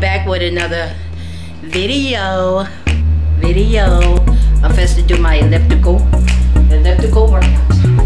Back with another video. Video. I'm supposed to do my elliptical, elliptical workout.